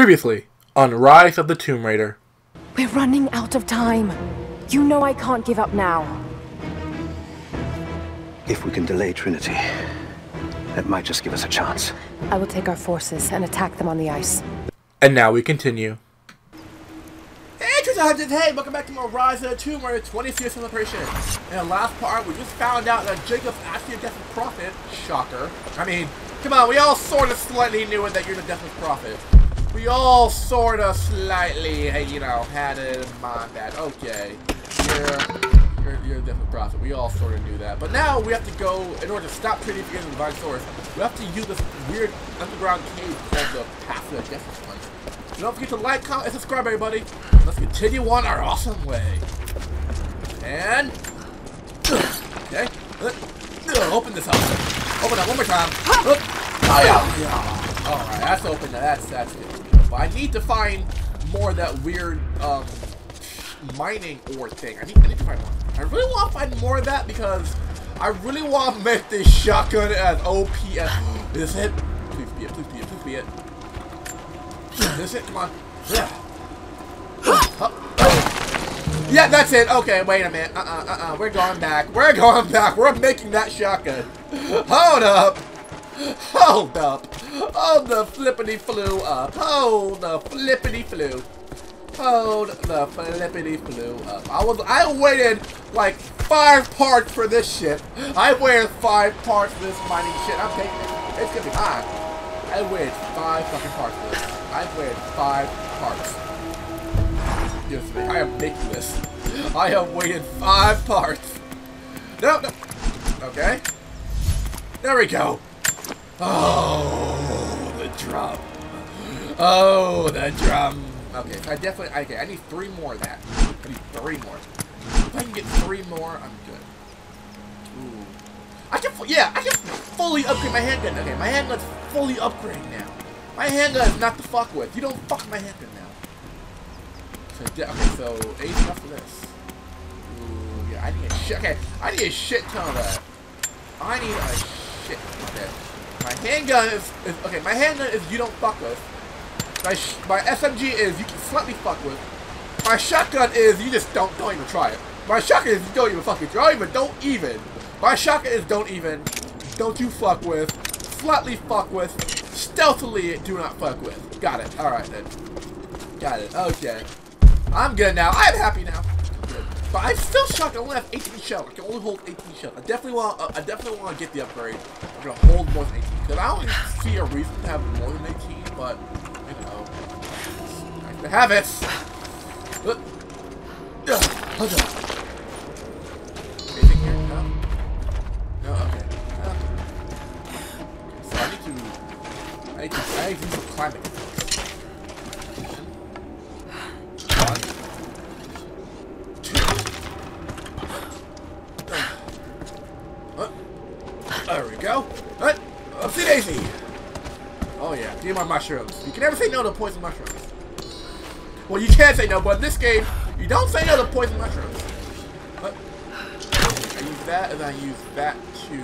Previously, on Rise of the Tomb Raider. We're running out of time. You know I can't give up now. If we can delay Trinity, that might just give us a chance. I will take our forces and attack them on the ice. And now we continue. Hey, Twitter Hunters! Hey, welcome back to more Rise of the Tomb Raider 20th year celebration. In the last part, we just found out that Jacob's actually a Deathless Prophet. Shocker. I mean, come on, we all sort of slightly knew it that you're the Deathless Prophet. We all sort of slightly, you know, had it in mind that, okay, you're, you're, you're a different Prophet. We all sort of knew that. But now we have to go, in order to stop Trinity from getting the Divine Source, we have to use this weird underground cave called the Path of the Ones. So don't forget to like, comment, and subscribe, everybody. Let's continue on our awesome way. And... Okay. Uh, Open this up. Open up one more time. Oh, yeah. yeah. Alright, that's open. That's, that's good. But I need to find more of that weird, um, mining ore thing. I need, I need to find more. I really want to find more of that because I really want to make this shotgun as OP as... Is it? Please be it, please be it, please be it. This it? Come on. Yeah. Yeah, that's it. Okay, wait a minute. Uh-uh, uh-uh. We're going back. We're going back. We're making that shotgun. Hold up. Hold up. Hold the flippity flew up. Hold the flippity flew. Hold the flippity flew up. I was I waited like five parts for this shit. I waited five parts for this mining shit. I'm taking it. It's gonna be hot. I waited five fucking parts for this. I've waited five parts. Me, I am making this. I have waited five parts. No, no. Okay. There we go. Oh, the drum. Oh, the drum. Okay, so I definitely, okay, I need three more of that. I need three more. If I can get three more, I'm good. Ooh. I can, yeah, I can fully upgrade my handgun. Okay, my handgun's fully upgraded now. My handgun is not to fuck with. You don't fuck my handgun now. So, okay, so eight enough for this. Ooh, yeah, I need a shit. Okay, I need a shit ton of that. I need a shit. Okay, my handgun is, is okay. My handgun is you don't fuck with. My my SMG is you can slightly fuck with. My shotgun is you just don't don't even try it. My shotgun is you don't even fucking try even don't even. My shotgun is don't even. Don't you fuck with. Slightly fuck with. Stealthily do not fuck with. Got it. Alright then. Got it. Okay. I'm good now. I'm happy now. But I'm still shocked. I only have 18 shells. I can only hold 18 shells. I definitely want. Uh, I definitely want to get the upgrade. I'm gonna hold more than 18 because I don't see a reason to have more than 18. But you know, I can have it. Anything here? No. No. Okay. No. So I need to. I need to. I need to do some climbing. One. There we go. Uh, Upsy daisy. Oh yeah, give my mushrooms. You can never say no to poison mushrooms. Well, you can say no, but in this game, you don't say no to poison mushrooms. Uh, I use that, and I use that to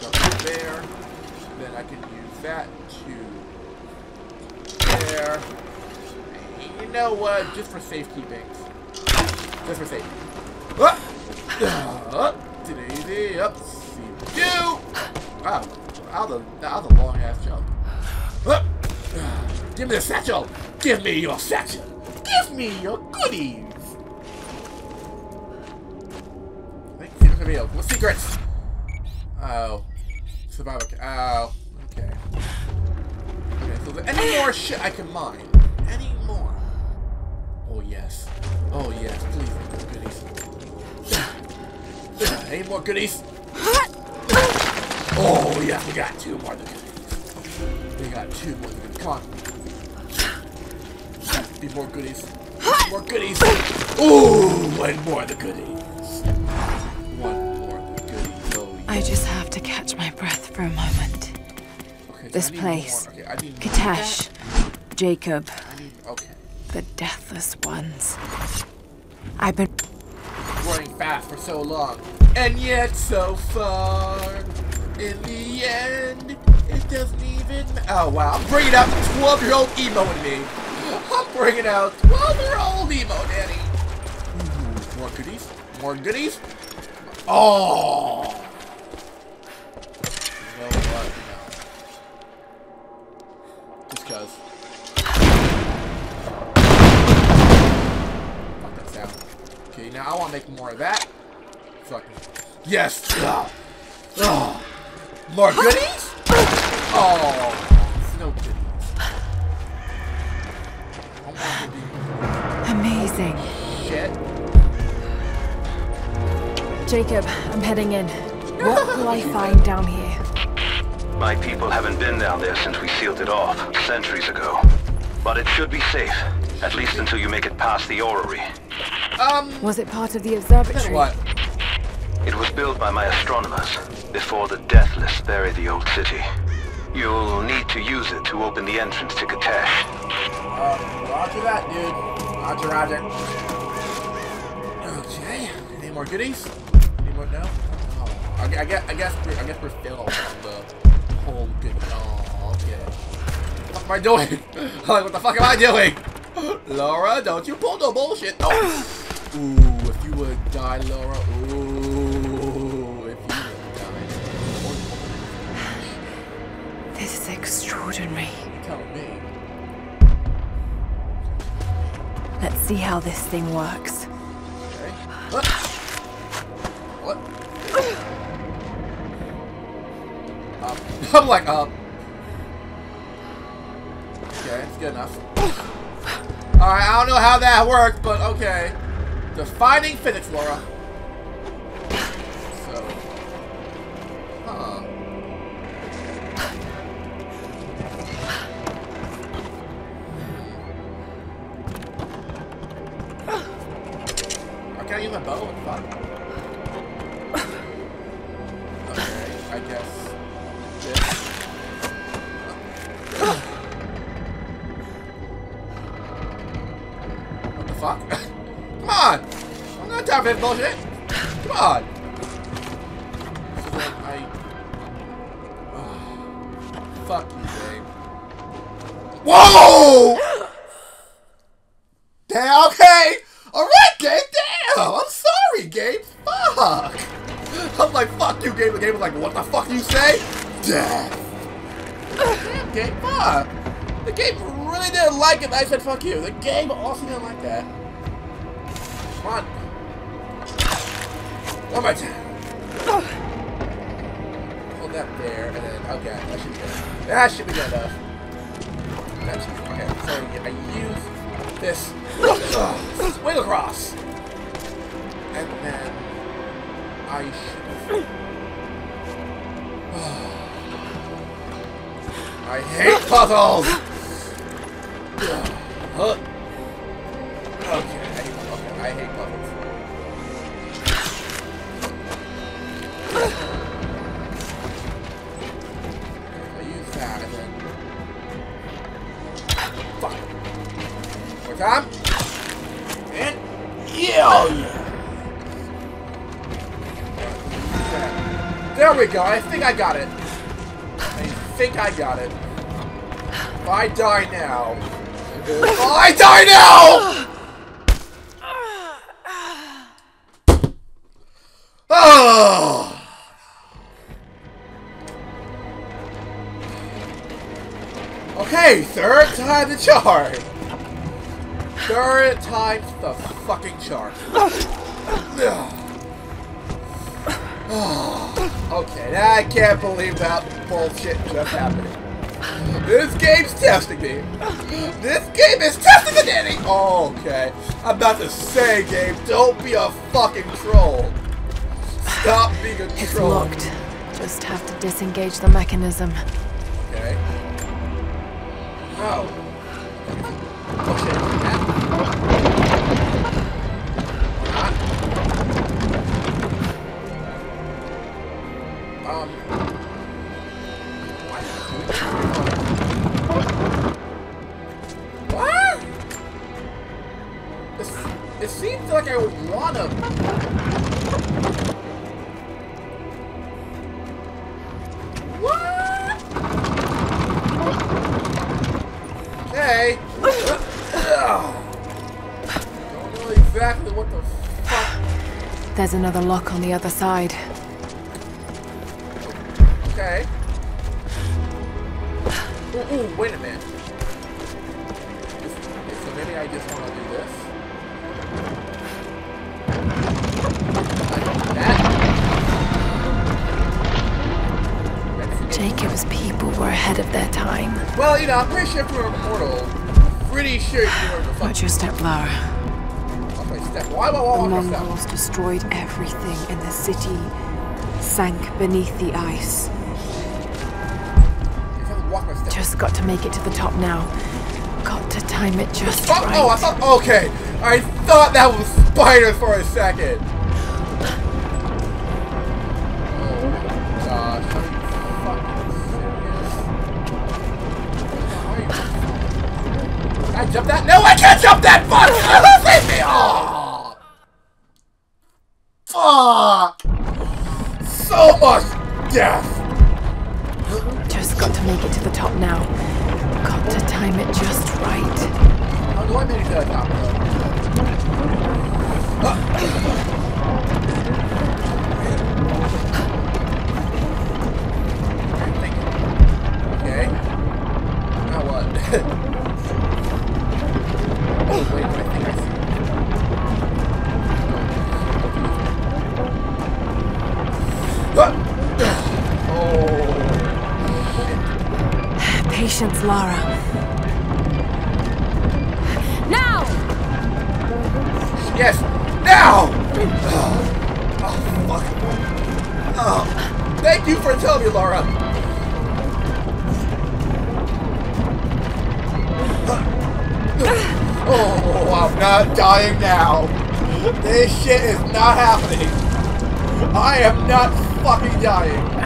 jump there. Then I can use that to there. You know what? Just for safekeeping. Just for safety. Up, up, daisy, up. See you. Wow, that was a, a long ass jump. Up. Give me the satchel. Give me your satchel. Give me your goodies. Be. What secrets? Oh, survival. Oh, okay. Okay, so any more shit I can mine? Any more? Oh yes. Oh yes. Please, goodies. Any more goodies? Oh yeah, we got two more We got two more than goodies. Come on. Be more goodies. More goodies. Ooh, one more of the goodies. One more of the goodies. Oh, yeah. I just have to catch my breath for a moment. Okay, This place. Okay, more. Jacob, need, okay. the Deathless Ones. I've been Running fast for so long, and yet so far. In the end, it doesn't even. Oh wow! I'm bringing out the 12-year-old emo in me. I'm bringing out 12-year-old emo, Daddy. Ooh, more goodies. More goodies. Oh. You know what? No. Just cause. Fuck that sound. Okay, now I want to make more of that. Fucking. Yes! Ah. Ah. More goodies? Oh, no goodies. I want goodies. Amazing. Shit. Jacob, I'm heading in. What will I find down here? My people haven't been down there since we sealed it off, centuries ago. But it should be safe, at least until you make it past the orrery. Um, Was it part of the observatory? what? It was built by my astronomers, before the Deathless buried the old city. You'll need to use it to open the entrance to Kitezh. Uh, roger that, dude. Roger, roger. Okay. Any more goodies? Any more? No. Oh, I, I guess. I guess. We're, I guess we're filled on the whole good. Oh, okay. What am I doing? like, what the fuck am I doing? Laura, don't you pull no bullshit. Oh. Ooh, if you would die, Laura. Ooh, Let's see how this thing works. Okay. What? Um, I'm like, um. Okay, it's good enough. Alright, I don't know how that worked, but okay. Defining physics, Laura. I guess. What the fuck? Come on! I'm not time this bullshit! Come on! Fuck you, babe. Whoa! Fuck you say? Death! Gabe, fuck! The game really didn't like it, I said fuck you. The game also didn't like that. Come on. One more time. Hold that there, and then, okay, that should be good. That should be good enough. That should be, okay, so I use this uh, swing across. And then I should I hate puzzles! Okay, I hate, okay, I hate puzzles. We go. I think I got it. I think I got it. If I die now... If I die now! Oh! Okay, third time the charm. Third time's the fucking charm. okay, I can't believe that bullshit just happened. This game's testing me. This game is testing the Danny. Oh, okay. I'm about to say, game, don't be a fucking troll. Stop being a It's troll. locked. Just have to disengage the mechanism. Okay. Oh exactly what the fuck. There's another lock on the other side. Okay. Ooh, ooh, wait a minute. So maybe I just want to do this. I that. Jacob's people were ahead of their time. Well, you know, I'm pretty sure if you were immortal, pretty sure you were the fuck. Watch your step, Lara. Step. Why, why, why, The my step? Mongols destroyed everything in the city, sank beneath the ice. You have to walk my step. Just got to make it to the top now. Got to time it just Oh, right. oh, I thought. Okay, I thought that was spiders for a second. Oh my gosh, fucking serious? Are you- Can I jump that? No, I can't jump that! Fuck! Save me! Oh! Death! Just got to make it to the top now. Got to time it just right. How do I make it to Lara. Now! Yes! Now! Oh, oh, fuck. Oh, thank you for telling me, Laura. Oh, I'm not dying now. This shit is not happening. I am not fucking dying.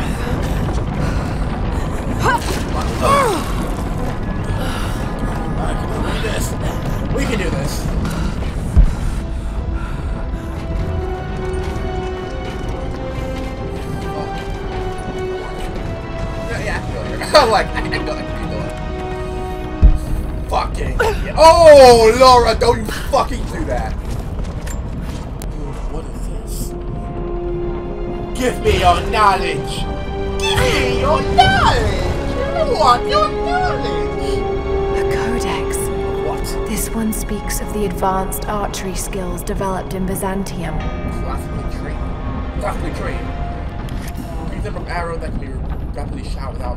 We can do this. Yeah, yeah, I can go here. I'm like, I can go, I can go. Fucking. Oh, Laura, don't you fucking do that. What is this? Give me your knowledge. Give me your knowledge. I want your knowledge. One speaks of the advanced archery skills developed in Byzantium. From arrow that can be rapidly shot without.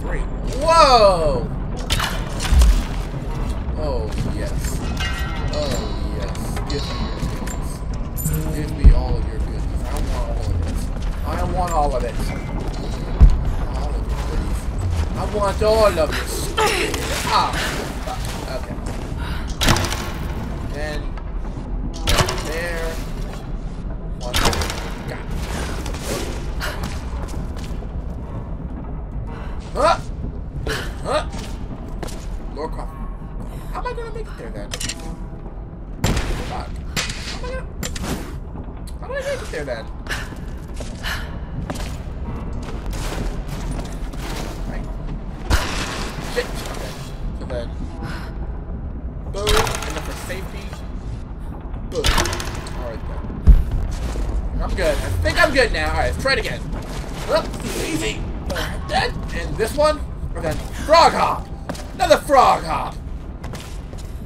Three. Whoa! Oh, yes. Oh, yes. Give me your goodness. Give me all of your goodness. I want all of it. I want all of it. All of your goodies. I want all of this. Ah. Do I make there then? Right. Shit. Okay. So then... Boom. Then for safety... Boom. Alright then. I'm good. I think I'm good now. Alright, let's try it again. Up, easy. Alright, then. And this one. Then frog hop. Another frog hop.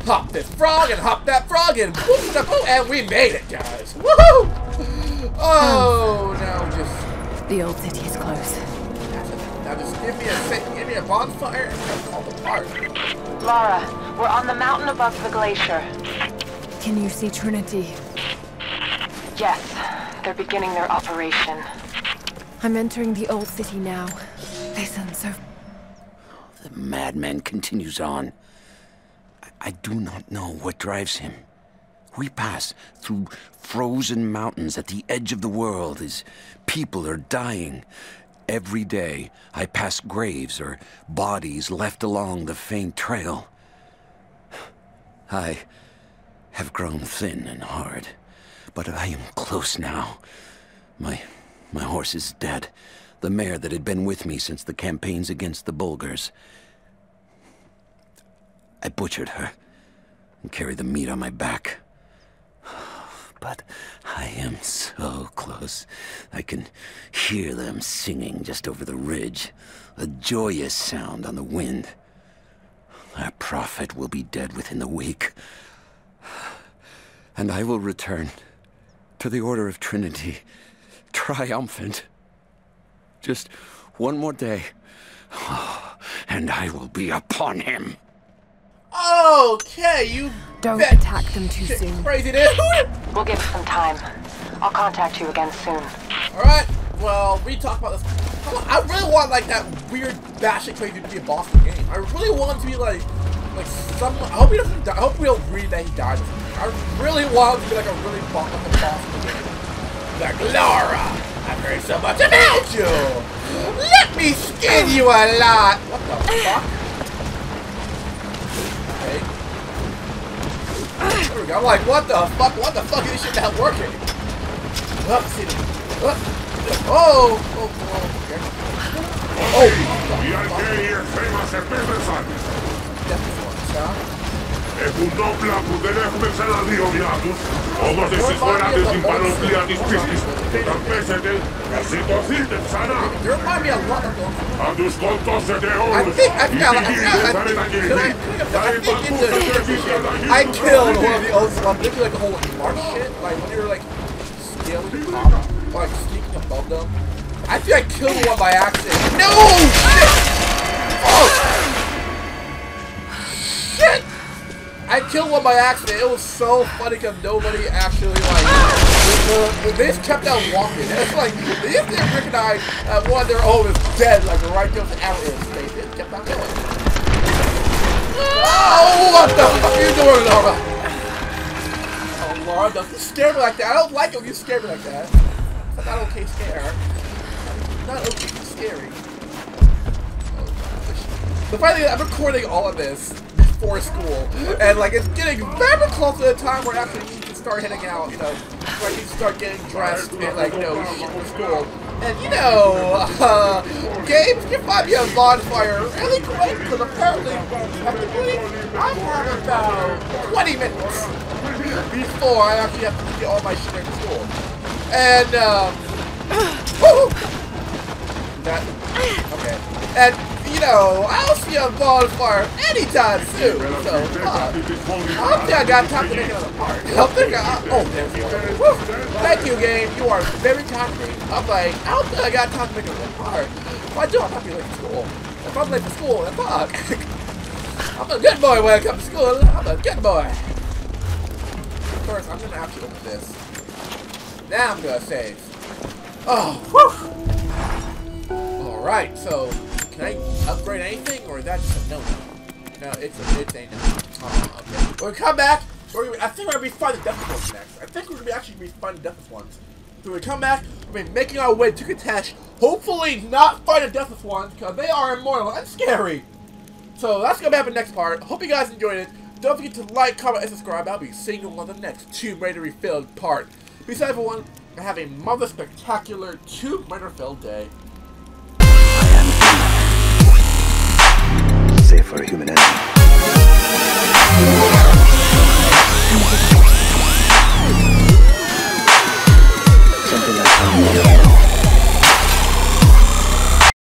Hop this frog and hop that frog and whoop and we made it, guys. Woohoo! Oh, now just The old city is close. now just give me a sit, give me a bonfire and I'll call the party. Lara, we're on the mountain above the glacier. Can you see Trinity? Yes, they're beginning their operation. I'm entering the old city now. Listen, so The madman continues on. I, I do not know what drives him. We pass through frozen mountains at the edge of the world as people are dying. Every day, I pass graves or bodies left along the faint trail. I have grown thin and hard, but I am close now. My my horse is dead. The mare that had been with me since the campaigns against the Bulgars. I butchered her and carried the meat on my back. But I am so close. I can hear them singing just over the ridge, a joyous sound on the wind. Our prophet will be dead within the week. And I will return to the Order of Trinity, triumphant. Just one more day, and I will be upon him. Okay, you Don't bet attack them too shit soon. crazy dude. We'll give it some time. I'll contact you again soon. Alright, well, we talked about this. I really want, like, that weird batshit crazy to be a boss in the game. I really want him to be, like, like, someone. I hope he doesn't die. I hope we don't read that he died. or something. I really want him to be, like, a really boss, like, a boss in the game. Like, Laura, I've heard so much about you. Let me skin you a lot. What the fuck? working. I'm like, what the fuck? What the fuck is this shit not working? Oh, see the, oh, oh, oh, okay. oh, oh. You gotta your famous business on. Definitely, huh? Έχουν όπλα που δεν έχουμε ξαναδεί ομοιά τους. Όμως εσείς φοράτε την πανοπλία της πίστης. Όταν πέσετε, θα σηκωθείτε ξανά. You remind me a lot of those. Θα τους σκοτώσετε I όλους. think I Η forgot. I πηγή forgot. δεν θα I think, μετακινηθεί. Θα I think in υπακούσετε the, εσείς κατά I γύρω killed one of the old slums. They do like the whole march shit, like when they were like scaling the top, or like sneaking above them. I think I killed one by accident. No shit! I killed one by accident. It was so funny because nobody actually like. the- the- They just kept on walking. It's like they didn't recognize that one of their own is dead, like right there with the arrow in. They just kept on going. Oh, what the fuck are you doing, Laura? Oh, Laura, don't scare me like that. I don't like it when you scare me like that. It's not okay scare. Not okay scary. Oh, gosh. So finally, I'm recording all of this before school, and like it's getting very close to the time where actually need to start heading out. You know, where to start getting dressed and like you know shit for school. And you know, uh, games can find me a bonfire really quick because apparently, technically, I have about 20 minutes before I actually have to get all my shit in school. And um! That, okay. And, you know, I'll see you a bonfire anytime soon, so, uh, I don't think I got time to make another part. I don't think I, oh, there's one. Thank you, game. You are very me. I'm like, I don't think I got time to make another part. If I do, I'm be late for school. If I'm late for school, then fuck. I'm a good boy when I come to school. I'm a good boy. First, I'm gonna have to open this. Now I'm gonna save. Oh, whew! Alright, so, can I upgrade anything, or is that just a no-no? It's a, it's a no. Oh, okay. When we come back, we're gonna, I think we're gonna be fighting ones next. I think we're gonna be actually be fighting ones. So when we come back, we'll be making our way to Kitezh, hopefully not fighting ones, because they are immortal and scary. So that's gonna happen next part. Hope you guys enjoyed it. Don't forget to like, comment, and subscribe. I'll be seeing you on the next Tomb Raider Refilled part. Besides everyone, have a mother spectacular Tomb Raider filled day. safe for a human enemy. Something like